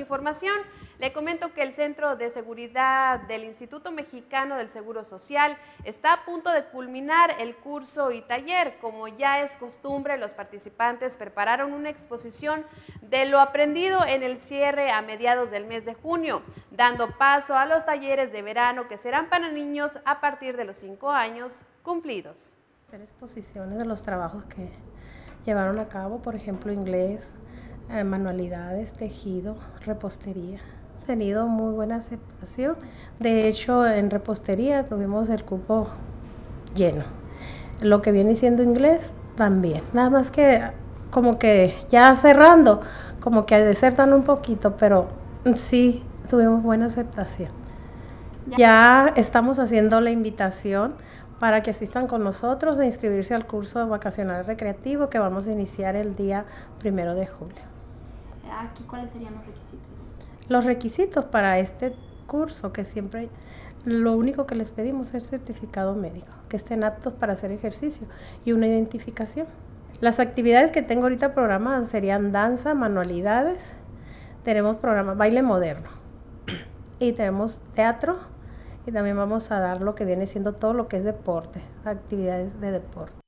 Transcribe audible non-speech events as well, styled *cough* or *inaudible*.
información. Le comento que el Centro de Seguridad del Instituto Mexicano del Seguro Social está a punto de culminar el curso y taller. Como ya es costumbre, los participantes prepararon una exposición de lo aprendido en el cierre a mediados del mes de junio, dando paso a los talleres de verano que serán para niños a partir de los 5 años cumplidos. Hacer exposiciones de los trabajos que llevaron a cabo, por ejemplo, inglés, eh, manualidades, tejido, repostería. Tenido muy buena aceptación. De hecho, en repostería tuvimos el cupo lleno. Lo que viene siendo inglés también. Nada más que como que ya cerrando, como que desertan un poquito, pero sí tuvimos buena aceptación. Ya estamos haciendo la invitación para que asistan con nosotros de inscribirse al curso vacacional recreativo que vamos a iniciar el día primero de julio. Aquí, ¿cuáles serían los requisitos? Los requisitos para este curso, que siempre lo único que les pedimos es certificado médico, que estén aptos para hacer ejercicio y una identificación. Las actividades que tengo ahorita programadas serían danza, manualidades, tenemos programa baile moderno *clears throat* y tenemos teatro y también vamos a dar lo que viene siendo todo lo que es deporte, actividades de deporte.